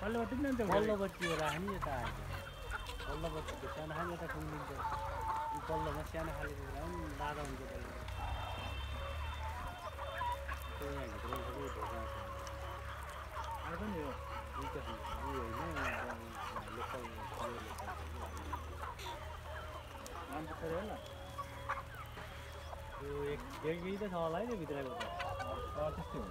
पल्लोपट्टि पनि अन्त पल्लोपट्टि राख्ने यता आएको पल्लोपट्टिको सानो खाने यता खुम्लिन्छ पल्लोमा सानो खाले पनि हुन्छ त्यो नि एक डेढ केजी त छ। होला? है त्यो भित्रको त। त्यस्तै हो।